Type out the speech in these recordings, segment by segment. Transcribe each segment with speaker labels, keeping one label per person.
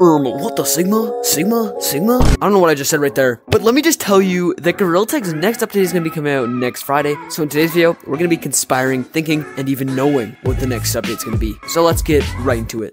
Speaker 1: Um, what the Sigma? Sigma? Sigma? I don't know what I just said right there. But let me just tell you that Gorilla Tag's next update is going to be coming out next Friday. So in today's video, we're going to be conspiring, thinking, and even knowing what the next update's going to be. So let's get right into it.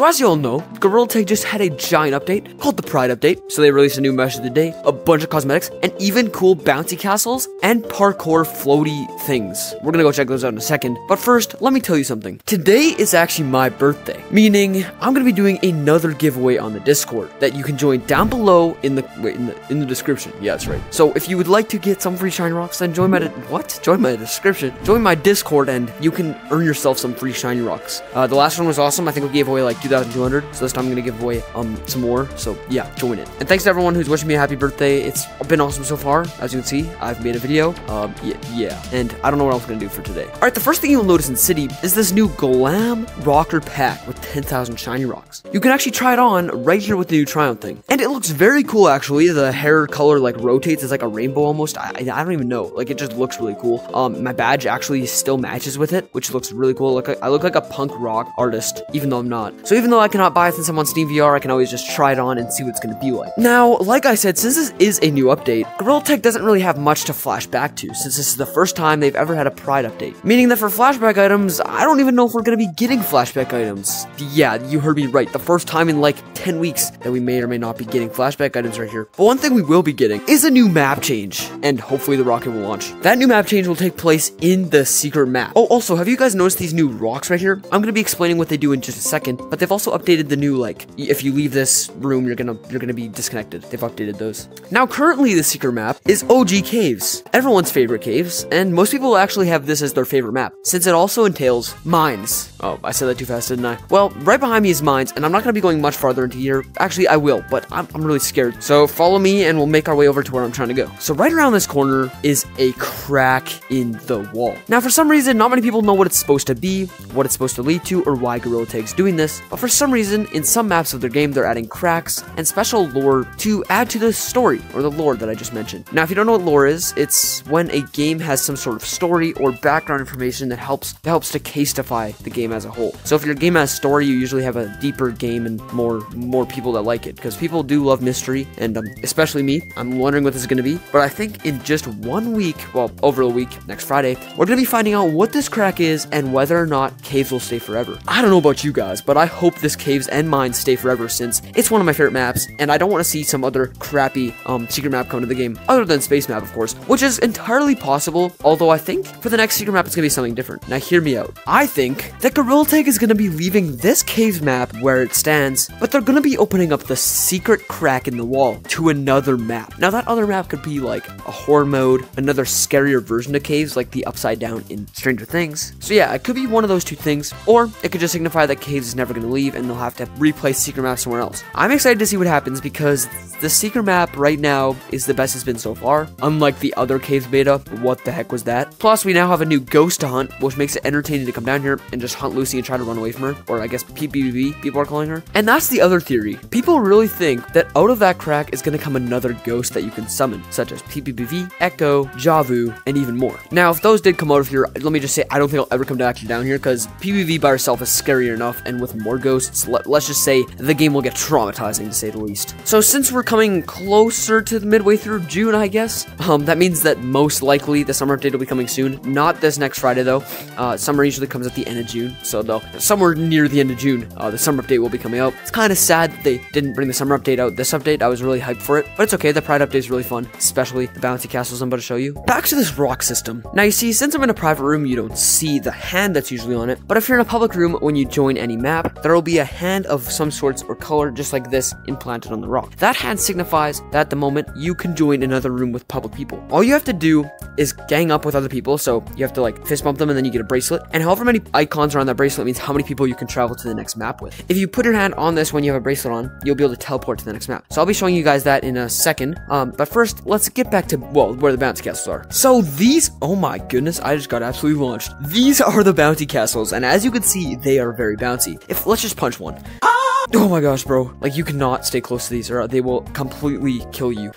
Speaker 1: So as you all know, Gorilla Tag just had a giant update called the Pride Update. So they released a new mesh of the day, a bunch of cosmetics, and even cool bouncy castles and parkour floaty things. We're gonna go check those out in a second. But first, let me tell you something. Today is actually my birthday, meaning I'm gonna be doing another giveaway on the Discord that you can join down below in the wait in the in the description. Yeah, that's right. So if you would like to get some free shiny rocks, then join my what? Join my description. Join my Discord, and you can earn yourself some free shiny rocks. Uh, the last one was awesome. I think we gave away like 2,200. So this time I'm gonna give away um some more. So yeah, join it. And thanks to everyone who's wishing me a happy birthday. It's been awesome so far. As you can see, I've made a video. Um yeah, yeah. And I don't know what else I'm gonna do for today. All right, the first thing you'll notice in City is this new Glam Rocker pack with 10,000 shiny rocks. You can actually try it on right here with the new try on thing, and it looks very cool actually. The hair color like rotates. It's like a rainbow almost. I, I don't even know. Like it just looks really cool. Um, my badge actually still matches with it, which looks really cool. Look, I look like a punk rock artist, even though I'm not. So even though I cannot buy it since I'm on Steam VR, I can always just try it on and see what it's gonna be like. Now, like I said, since this is a new update, Gorilla Tag doesn't really have much to flash back to, since this is the first time they've ever had a Pride update. Meaning that for flashback items, I don't even know if we're gonna be getting flashback items. Yeah, you heard me right. The first time in like 10 weeks that we may or may not be getting flashback items right here. But one thing we will be getting is a new map change, and hopefully the rocket will launch. That new map change will take place in the secret map. Oh, also, have you guys noticed these new rocks right here? I'm gonna be explaining what they do in just a second, but they've also updated the new like if you leave this room, you're gonna you're gonna be disconnected. They've updated those. Now, currently, the secret map is OG Caves, everyone's favorite caves, and most people actually have this as their favorite map, since it also entails mines. Oh, I said that too fast, didn't I? Well, right behind me is mines, and I'm not gonna be going much farther into here. Actually, I will, but I'm, I'm really scared. So follow me, and we'll make our way over to where I'm trying to go. So right around this corner is a crack in the wall. Now, for some reason, not many people know what it's supposed to be, what it's supposed to lead to, or why Gorilla Tag's doing this, but for some reason, in some maps of their game, they're adding cracks and special lore to add to the story, or the lore that I just mentioned. Now, if you don't know what lore is, it's when a game has some sort of story or background information that helps that helps to casetify the game as a whole. So if your game has story, you usually have a deeper game and more more people that like it, because people do love mystery, and um, especially me. I'm wondering what this is going to be, but I think in just one week, well, over a week, next Friday, we're going to be finding out what this crack is and whether or not caves will stay forever. I don't know about you guys, but I hope this caves and mines stay forever since it's one of my favorite maps, and I don't want to see some other crappy um, secret map come to the game, other than Space Map, of course, which is entirely possible, although I think for the next secret map it's going to be something different. Now hear me out. I think that Gorilla is going to be leaving this cave map where it stands, but they're going to be opening up the secret crack in the wall to another map. Now that other map could be like a horror mode, another scarier version of caves like the Upside Down in Stranger Things. So yeah, it could be one of those two things, or it could just signify that caves is never going to leave and they'll have to replace secret map somewhere else. I'm excited to see what happens because the secret map right now is the best it's been so far. Unlike the other caves beta, what the heck was that? Plus, we now have a new ghost to hunt, which makes it entertaining to come down here and just hunt Lucy and try to run away from her, or I guess PBB, people are calling her. And that's the other theory. People really think that out of that crack is going to come another ghost that you can summon, such as PBBV, Echo, Javu, and even more. Now, if those did come out of here, let me just say, I don't think I'll ever come actually down here, because PBV by herself is scary enough, and with more ghosts, let, let's just say the game will get traumatizing to say the least. So since we're coming closer to the midway through June, I guess, um, that means that most likely the summer update will be coming soon. Not this next Friday though. Uh, summer usually comes at the end of June, so though somewhere near the end of June, uh, the summer update will be coming out. It's kind of sad that they didn't bring the summer update out this update. I was really hyped for it, but it's okay. The Pride update is really fun, especially the bouncy castles I'm about to show you. Back to this rock system. Now you see, since I'm in a private room, you don't see the hand that's usually on it, but if you're in a public room, when you join any map, there will be a hand of some sorts or color just like this implanted on the rock. That hand signifies that at the moment you can join another room with public people. All you have to do is gang up with other people, so you have to like fist bump them and then you get a bracelet, and however many icons are on that bracelet means how many people you can travel to the next map with. If you put your hand on this when you have a bracelet on, you'll be able to teleport to the next map. So I'll be showing you guys that in a second, um, but first, let's get back to, well, where the bounty castles are. So these, oh my goodness, I just got absolutely launched. These are the bounty castles, and as you can see, they are very bouncy. If, let's just punch one. Oh my gosh, bro. Like, you cannot stay close to these or they will completely kill you.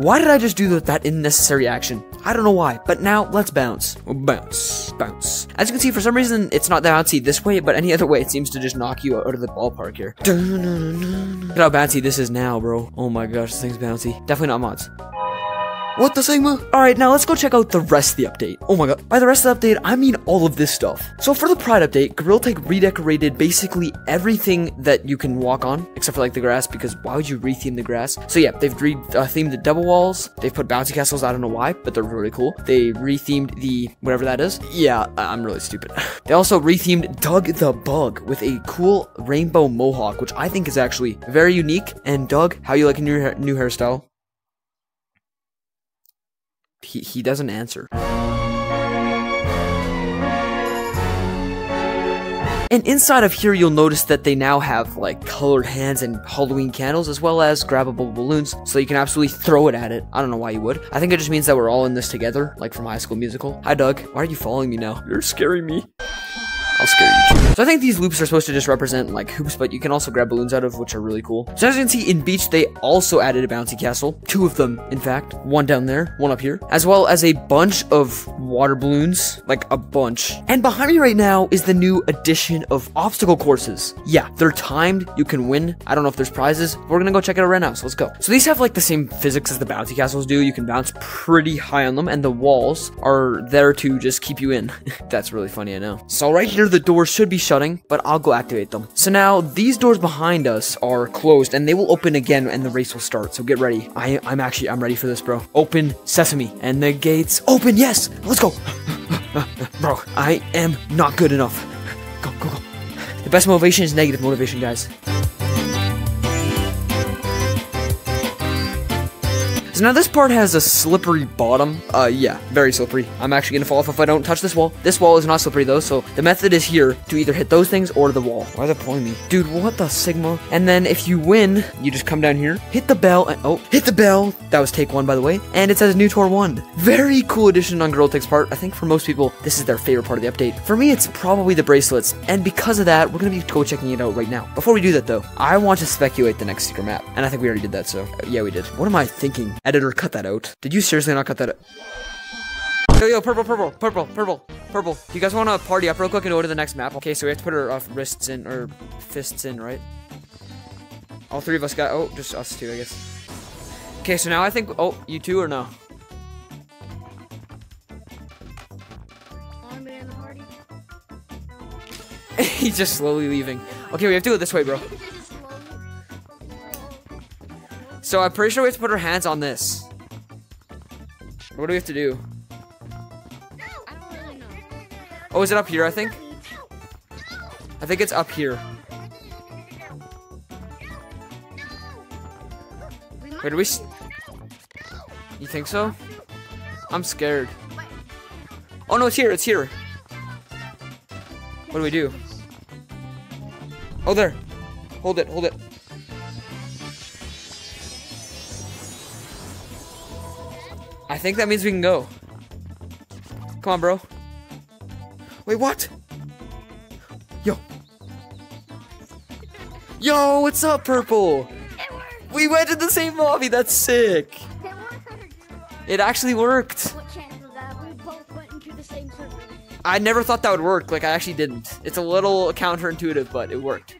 Speaker 1: Why did I just do that, that unnecessary action? I don't know why, but now let's bounce. Bounce, bounce. As you can see, for some reason, it's not that bouncy this way, but any other way, it seems to just knock you out of the ballpark here. Look at how bouncy this is now, bro. Oh my gosh, this thing's bouncy. Definitely not mods. What the Sigma? Alright, now let's go check out the rest of the update. Oh my god. By the rest of the update, I mean all of this stuff. So for the Pride update, Gorilla Tag redecorated basically everything that you can walk on, except for like the grass, because why would you retheme the grass? So yeah, they've re-themed uh, the double walls, they've put bouncy castles, I don't know why, but they're really cool. They rethemed the, whatever that is. Yeah, I'm really stupid. they also rethemed Doug the Bug with a cool rainbow mohawk, which I think is actually very unique. And Doug, how you liking your new hairstyle? He, he doesn't answer. And inside of here, you'll notice that they now have like colored hands and Halloween candles, as well as grabbable balloons, so you can absolutely throw it at it. I don't know why you would. I think it just means that we're all in this together, like from High School Musical. Hi, Doug. Why are you following me now? You're scaring me. I'll scare you. So I think these loops are supposed to just represent like hoops, but you can also grab balloons out of, which are really cool. So as you can see in Beach, they also added a bouncy castle. Two of them, in fact. One down there, one up here. As well as a bunch of water balloons, like a bunch. And behind me right now is the new addition of obstacle courses. Yeah, they're timed. You can win. I don't know if there's prizes. We're gonna go check it out right now, so let's go. So these have like the same physics as the bouncy castles do. You can bounce pretty high on them, and the walls are there to just keep you in. That's really funny, I know. So right here, the doors should be shutting, but I'll go activate them. So now, these doors behind us are closed, and they will open again, and the race will start, so get ready. I, I'm actually, I'm ready for this, bro. Open sesame, and the gates open, yes! Let's go! bro, I am not good enough. Go, go, go. The best motivation is negative motivation, guys. So now this part has a slippery bottom. Uh, yeah, very slippery. I'm actually gonna fall off if I don't touch this wall. This wall is not slippery though, so the method is here to either hit those things or the wall. Why are they pulling me? Dude, what the Sigma? And then if you win, you just come down here, hit the bell, and oh, hit the bell. That was take one, by the way. And it says NEUTOR one. Very cool addition on Girl Tag's part. I think for most people, this is their favorite part of the update. For me, it's probably the bracelets. And because of that, we're gonna be go checking it out right now. Before we do that though, I want to speculate the next secret map. And I think we already did that, so yeah, we did. What am I thinking? Editor, cut that out. Did you seriously not cut that out? Yo, yo, purple, purple, purple, purple, purple. Do you guys want to party up real quick and go to the next map? Okay, so we have to put our uh, wrists in, or fists in, right? All three of us got, oh, just us two, I guess. Okay, so now I think, oh, you two or no? He's just slowly leaving. Okay, we have to go this way, bro. So I'm pretty sure we have to put our hands on this. What do we have to do? Oh, is it up here, I think? I think it's up here. Wait, do we... You think so? I'm scared. Oh no, it's here, it's here. What do we do? Oh, there. Hold it, hold it. I think that means we can go. Come on, bro. Wait, what? Yo. Yo, what's up, Purple? We went to the same lobby. That's sick. It actually worked. I never thought that would work. Like, I actually didn't. It's a little counterintuitive, but it worked.